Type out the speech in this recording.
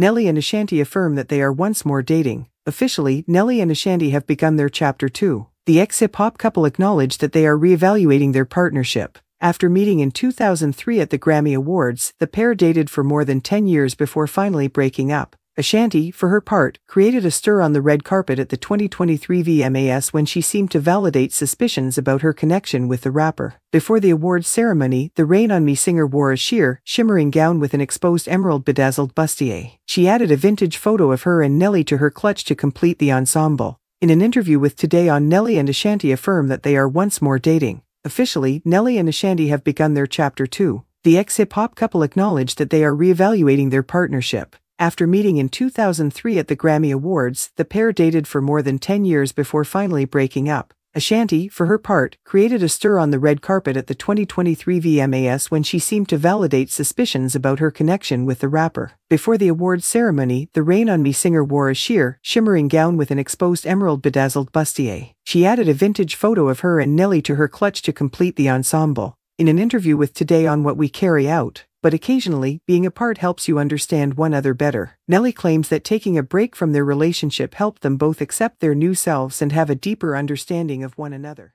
Nelly and Ashanti affirm that they are once more dating. Officially, Nelly and Ashanti have begun their chapter 2. The ex-hip hop couple acknowledge that they are re-evaluating their partnership. After meeting in 2003 at the Grammy Awards, the pair dated for more than 10 years before finally breaking up. Ashanti, for her part, created a stir on the red carpet at the 2023 VMAs when she seemed to validate suspicions about her connection with the rapper. Before the awards ceremony, the Rain on Me singer wore a sheer, shimmering gown with an exposed emerald bedazzled bustier. She added a vintage photo of her and Nelly to her clutch to complete the ensemble. In an interview with Today on Nelly and Ashanti affirm that they are once more dating. Officially, Nelly and Ashanti have begun their chapter 2. The ex-hip hop couple acknowledged that they are re-evaluating their partnership. After meeting in 2003 at the Grammy Awards, the pair dated for more than 10 years before finally breaking up. Ashanti, for her part, created a stir on the red carpet at the 2023 VMAs when she seemed to validate suspicions about her connection with the rapper. Before the awards ceremony, the Rain on Me singer wore a sheer, shimmering gown with an exposed emerald bedazzled bustier. She added a vintage photo of her and Nelly to her clutch to complete the ensemble. In an interview with Today on What We Carry Out, but occasionally, being apart helps you understand one other better. Nelly claims that taking a break from their relationship helped them both accept their new selves and have a deeper understanding of one another.